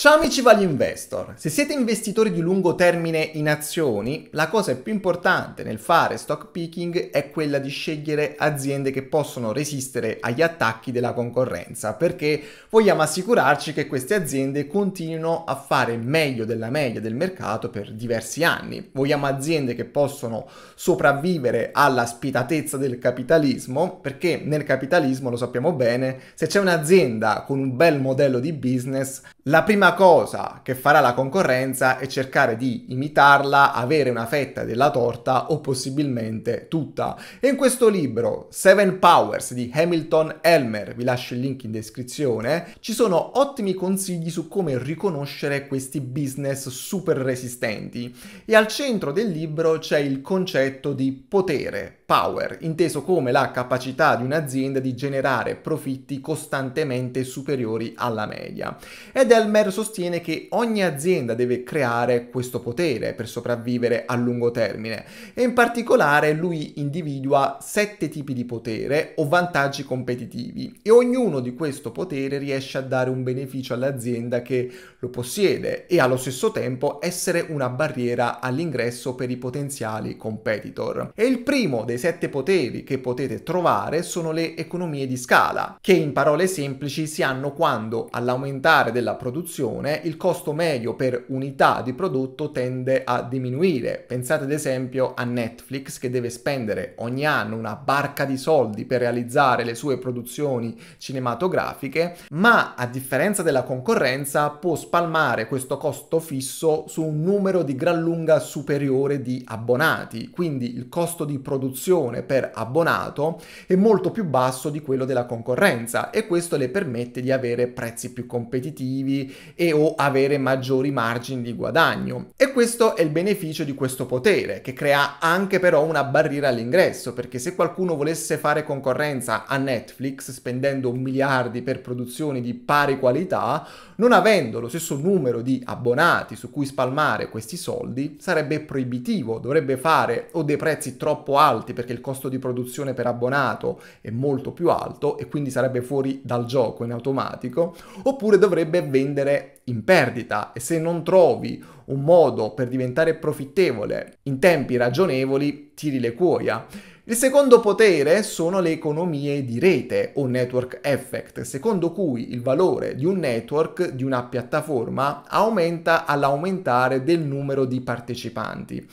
Ciao amici Value Investor, se siete investitori di lungo termine in azioni, la cosa più importante nel fare stock picking è quella di scegliere aziende che possono resistere agli attacchi della concorrenza, perché vogliamo assicurarci che queste aziende continuino a fare meglio della media del mercato per diversi anni. Vogliamo aziende che possono sopravvivere alla spitatezza del capitalismo, perché nel capitalismo, lo sappiamo bene, se c'è un'azienda con un bel modello di business, la prima cosa che farà la concorrenza è cercare di imitarla, avere una fetta della torta o possibilmente tutta. E in questo libro, Seven Powers di Hamilton Elmer, vi lascio il link in descrizione, ci sono ottimi consigli su come riconoscere questi business super resistenti. E al centro del libro c'è il concetto di potere, power, inteso come la capacità di un'azienda di generare profitti costantemente superiori alla media. Ed Elmer sostiene che ogni azienda deve creare questo potere per sopravvivere a lungo termine e in particolare lui individua sette tipi di potere o vantaggi competitivi e ognuno di questo potere riesce a dare un beneficio all'azienda che lo possiede e allo stesso tempo essere una barriera all'ingresso per i potenziali competitor. E il primo dei sette poteri che potete trovare sono le economie di scala, che in parole semplici si hanno quando all'aumentare della produzione il costo medio per unità di prodotto tende a diminuire. Pensate ad esempio a Netflix che deve spendere ogni anno una barca di soldi per realizzare le sue produzioni cinematografiche, ma a differenza della concorrenza può spalmare questo costo fisso su un numero di gran lunga superiore di abbonati, quindi il costo di produzione produzione per abbonato è molto più basso di quello della concorrenza e questo le permette di avere prezzi più competitivi e o avere maggiori margini di guadagno. E questo è il beneficio di questo potere, che crea anche però una barriera all'ingresso, perché se qualcuno volesse fare concorrenza a Netflix spendendo miliardi per produzioni di pari qualità, non avendo lo stesso numero di abbonati su cui spalmare questi soldi, sarebbe proibitivo, dovrebbe fare o dei prezzi troppo alti perché il costo di produzione per abbonato è molto più alto e quindi sarebbe fuori dal gioco in automatico, oppure dovrebbe vendere in perdita e se non trovi un modo per diventare profittevole in tempi ragionevoli, tiri le cuoia. Il secondo potere sono le economie di rete o network effect, secondo cui il valore di un network, di una piattaforma, aumenta all'aumentare del numero di partecipanti.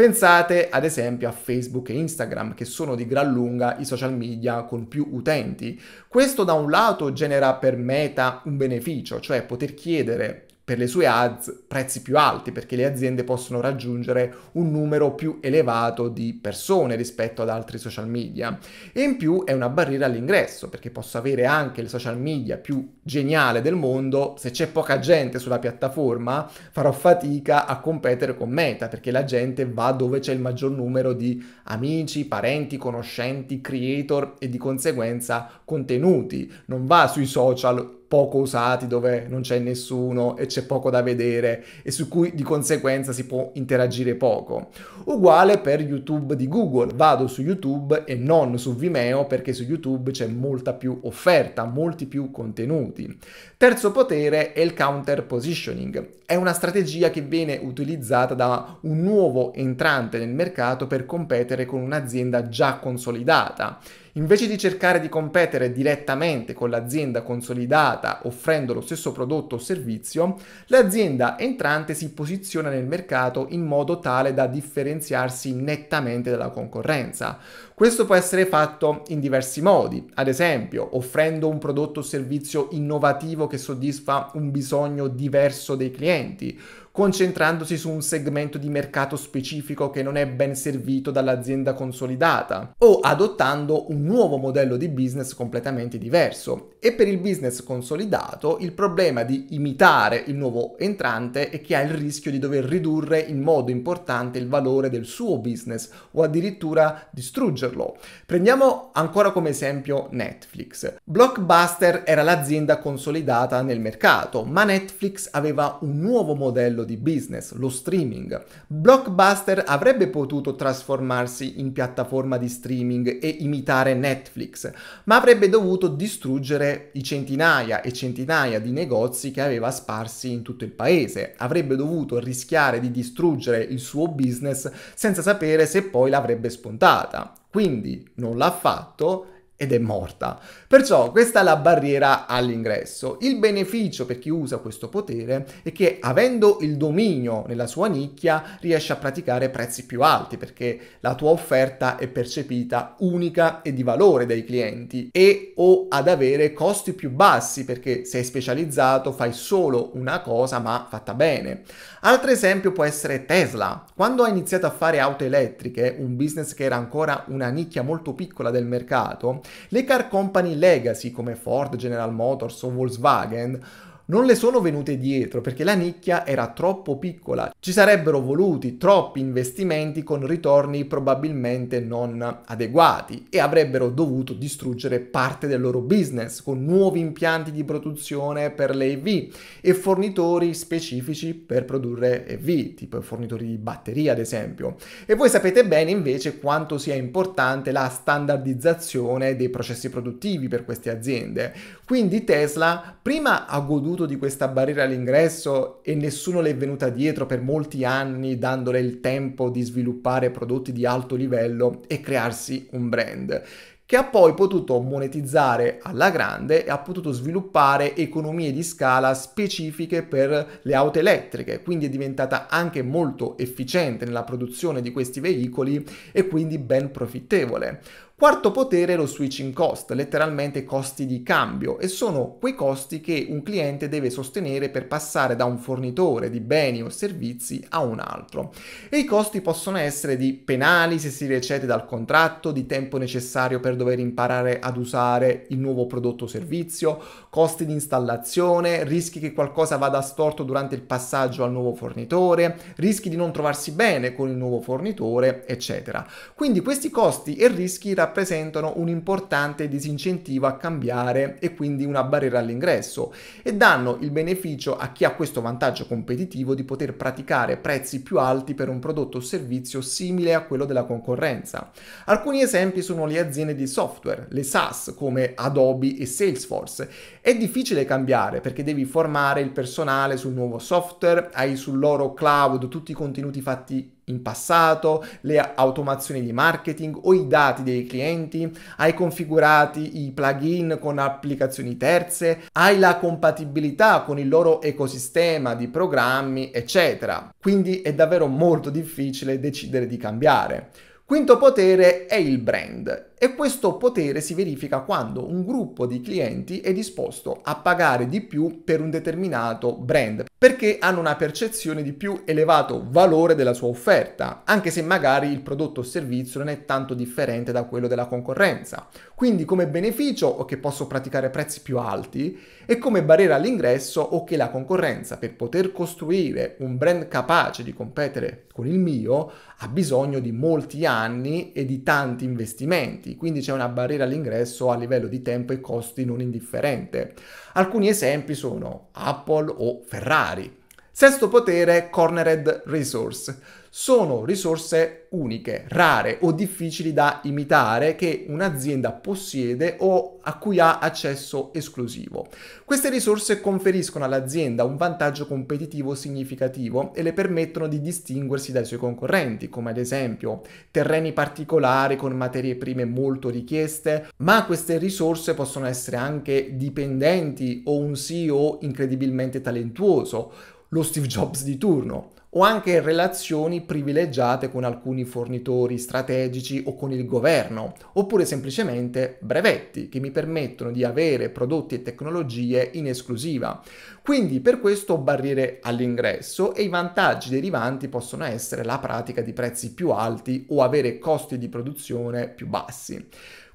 Pensate ad esempio a Facebook e Instagram, che sono di gran lunga i social media con più utenti. Questo da un lato genera per Meta un beneficio, cioè poter chiedere per le sue ads prezzi più alti perché le aziende possono raggiungere un numero più elevato di persone rispetto ad altri social media. E in più è una barriera all'ingresso perché posso avere anche il social media più geniale del mondo se c'è poca gente sulla piattaforma farò fatica a competere con Meta perché la gente va dove c'è il maggior numero di amici, parenti, conoscenti, creator e di conseguenza contenuti. Non va sui social poco usati dove non c'è nessuno e c'è poco da vedere e su cui di conseguenza si può interagire poco. Uguale per YouTube di Google, vado su YouTube e non su Vimeo perché su YouTube c'è molta più offerta, molti più contenuti. Terzo potere è il counter positioning. È una strategia che viene utilizzata da un nuovo entrante nel mercato per competere con un'azienda già consolidata. Invece di cercare di competere direttamente con l'azienda consolidata offrendo lo stesso prodotto o servizio, l'azienda entrante si posiziona nel mercato in modo tale da differenziarsi nettamente dalla concorrenza. Questo può essere fatto in diversi modi, ad esempio offrendo un prodotto o servizio innovativo che soddisfa un bisogno diverso dei clienti, concentrandosi su un segmento di mercato specifico che non è ben servito dall'azienda consolidata, o adottando un nuovo modello di business completamente diverso. E per il business consolidato il problema di imitare il nuovo entrante è che ha il rischio di dover ridurre in modo importante il valore del suo business o addirittura distruggerlo. Prendiamo ancora come esempio Netflix. Blockbuster era l'azienda consolidata nel mercato, ma Netflix aveva un nuovo modello di business, lo streaming. Blockbuster avrebbe potuto trasformarsi in piattaforma di streaming e imitare Netflix, ma avrebbe dovuto distruggere i centinaia e centinaia di negozi che aveva sparsi in tutto il paese. Avrebbe dovuto rischiare di distruggere il suo business senza sapere se poi l'avrebbe spuntata. Quindi non l'ha fatto ed è morta. Perciò questa è la barriera all'ingresso. Il beneficio per chi usa questo potere è che avendo il dominio nella sua nicchia riesce a praticare prezzi più alti perché la tua offerta è percepita unica e di valore dai clienti e o ad avere costi più bassi perché sei specializzato, fai solo una cosa ma fatta bene. Altro esempio può essere Tesla. Quando ha iniziato a fare auto elettriche, un business che era ancora una nicchia molto piccola del mercato, le car company legacy come Ford, General Motors o Volkswagen non le sono venute dietro perché la nicchia era troppo piccola. Ci sarebbero voluti troppi investimenti con ritorni probabilmente non adeguati e avrebbero dovuto distruggere parte del loro business con nuovi impianti di produzione per le EV e fornitori specifici per produrre EV, tipo fornitori di batterie ad esempio. E voi sapete bene invece quanto sia importante la standardizzazione dei processi produttivi per queste aziende. Quindi Tesla prima ha goduto di questa barriera all'ingresso e nessuno le è venuta dietro per molti anni dandole il tempo di sviluppare prodotti di alto livello e crearsi un brand che ha poi potuto monetizzare alla grande e ha potuto sviluppare economie di scala specifiche per le auto elettriche, quindi è diventata anche molto efficiente nella produzione di questi veicoli e quindi ben profittevole. Quarto potere è lo switching cost, letteralmente costi di cambio, e sono quei costi che un cliente deve sostenere per passare da un fornitore di beni o servizi a un altro. E i costi possono essere di penali se si recede dal contratto, di tempo necessario per dover imparare ad usare il nuovo prodotto o servizio, costi di installazione, rischi che qualcosa vada storto durante il passaggio al nuovo fornitore, rischi di non trovarsi bene con il nuovo fornitore, eccetera. Quindi questi costi e rischi rappresentano rappresentano un importante disincentivo a cambiare e quindi una barriera all'ingresso e danno il beneficio a chi ha questo vantaggio competitivo di poter praticare prezzi più alti per un prodotto o servizio simile a quello della concorrenza. Alcuni esempi sono le aziende di software, le SaaS come Adobe e Salesforce. È difficile cambiare perché devi formare il personale sul nuovo software, hai sul loro cloud tutti i contenuti fatti in passato, le automazioni di marketing o i dati dei clienti, hai configurati i plugin con applicazioni terze, hai la compatibilità con il loro ecosistema di programmi, eccetera. Quindi è davvero molto difficile decidere di cambiare. Quinto potere è il brand e questo potere si verifica quando un gruppo di clienti è disposto a pagare di più per un determinato brand perché hanno una percezione di più elevato valore della sua offerta, anche se magari il prodotto o servizio non è tanto differente da quello della concorrenza. Quindi come beneficio ho che posso praticare prezzi più alti e come barriera all'ingresso ho che la concorrenza per poter costruire un brand capace di competere con il mio ha bisogno di molti anni e di tanti investimenti clienti, quindi c'è una barriera all'ingresso a livello di tempo e costi non indifferente. Alcuni esempi sono Apple o Ferrari. Sesto potere, Cornered Resource sono risorse uniche, rare o difficili da imitare che un'azienda possiede o a cui ha accesso esclusivo. Queste risorse conferiscono all'azienda un vantaggio competitivo significativo e le permettono di distinguersi dai suoi concorrenti, come ad esempio terreni particolari con materie prime molto richieste, ma queste risorse possono essere anche dipendenti o un CEO incredibilmente talentuoso, lo Steve Jobs di turno o anche relazioni privilegiate con alcuni fornitori strategici o con il governo, oppure semplicemente brevetti che mi permettono di avere prodotti e tecnologie in esclusiva. Quindi per questo barriere all'ingresso e i vantaggi derivanti possono essere la pratica di prezzi più alti o avere costi di produzione più bassi.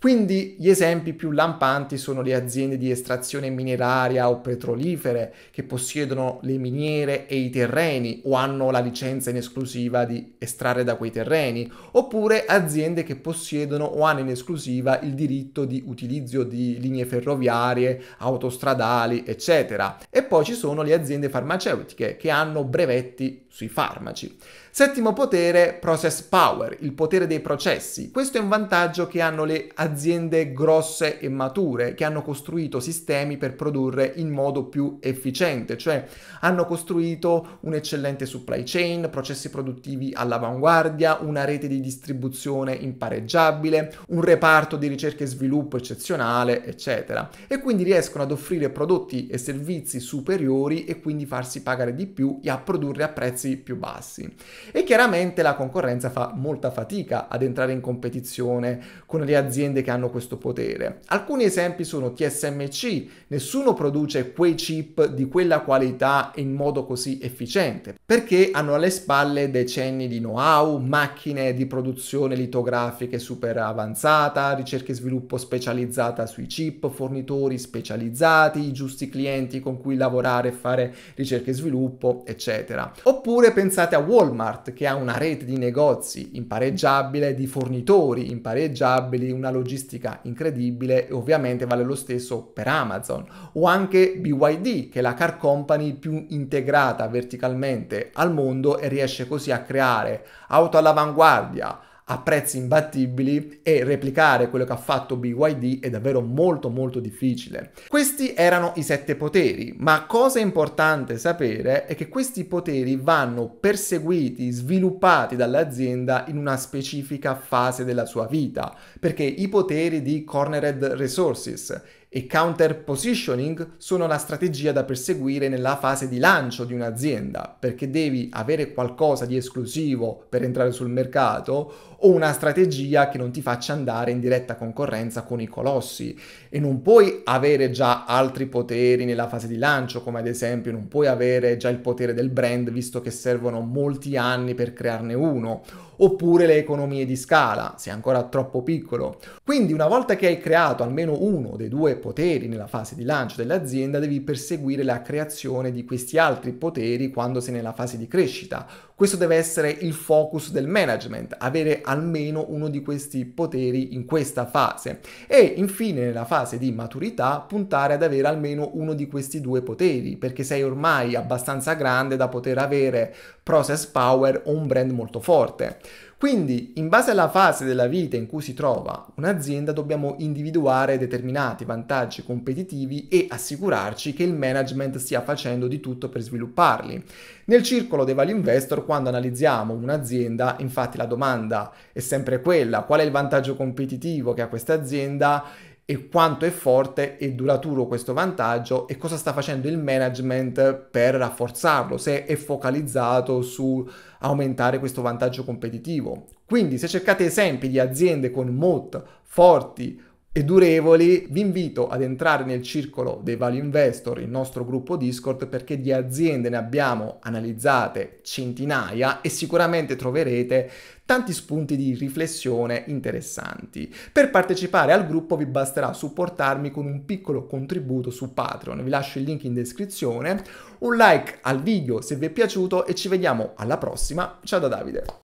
Quindi gli esempi più lampanti sono le aziende di estrazione mineraria o petrolifere che possiedono le miniere e i terreni o hanno la licenza in esclusiva di estrarre da quei terreni, oppure aziende che possiedono o hanno in esclusiva il diritto di utilizzo di linee ferroviarie, autostradali, eccetera. E poi ci sono le aziende farmaceutiche che hanno brevetti sui farmaci. Settimo potere, process power, il potere dei processi. Questo è un vantaggio che hanno le aziende grosse e mature, che hanno costruito sistemi per produrre in modo più efficiente, cioè hanno costruito un'eccellente supply chain, processi produttivi all'avanguardia, una rete di distribuzione impareggiabile, un reparto di ricerca e sviluppo eccezionale, eccetera. E quindi riescono ad offrire prodotti e servizi superiori e quindi farsi pagare di più e a produrre a prezzi più bassi e chiaramente la concorrenza fa molta fatica ad entrare in competizione con le aziende che hanno questo potere. Alcuni esempi sono TSMC, nessuno produce quei chip di quella qualità in modo così efficiente, perché hanno alle spalle decenni di know-how, macchine di produzione litografiche super avanzata, ricerca e sviluppo specializzata sui chip, fornitori specializzati, i giusti clienti con cui lavorare e fare ricerca e sviluppo, eccetera. Oppure pensate a Walmart Walmart che ha una rete di negozi impareggiabile, di fornitori impareggiabili, una logistica incredibile e ovviamente vale lo stesso per Amazon. O anche BYD che è la car company più integrata verticalmente al mondo e riesce così a creare auto all'avanguardia, a prezzi imbattibili e replicare quello che ha fatto BYD è davvero molto molto difficile. Questi erano i sette poteri, ma cosa importante sapere è che questi poteri vanno perseguiti, sviluppati dall'azienda in una specifica fase della sua vita, perché i poteri di Cornered Resources e counter positioning sono la strategia da perseguire nella fase di lancio di un'azienda, perché devi avere qualcosa di esclusivo per entrare sul mercato o una strategia che non ti faccia andare in diretta concorrenza con i colossi e non puoi avere già altri poteri nella fase di lancio, come ad esempio non puoi avere già il potere del brand visto che servono molti anni per crearne uno oppure le economie di scala, se è ancora troppo piccolo. Quindi una volta che hai creato almeno uno dei due poteri nella fase di lancio dell'azienda, devi perseguire la creazione di questi altri poteri quando sei nella fase di crescita. Questo deve essere il focus del management, avere almeno uno di questi poteri in questa fase. E infine nella fase di maturità puntare ad avere almeno uno di questi due poteri, perché sei ormai abbastanza grande da poter avere process power o un brand molto forte. Quindi, in base alla fase della vita in cui si trova un'azienda, dobbiamo individuare determinati vantaggi competitivi e assicurarci che il management stia facendo di tutto per svilupparli. Nel circolo dei value investor, quando analizziamo un'azienda, infatti la domanda è sempre quella, qual è il vantaggio competitivo che ha questa azienda e quanto è forte e duraturo questo vantaggio e cosa sta facendo il management per rafforzarlo, se è focalizzato su aumentare questo vantaggio competitivo. Quindi se cercate esempi di aziende con moat forti e durevoli, vi invito ad entrare nel circolo dei value investor, il nostro gruppo Discord, perché di aziende ne abbiamo analizzate centinaia e sicuramente troverete tanti spunti di riflessione interessanti. Per partecipare al gruppo vi basterà supportarmi con un piccolo contributo su Patreon, vi lascio il link in descrizione, un like al video se vi è piaciuto e ci vediamo alla prossima. Ciao da Davide!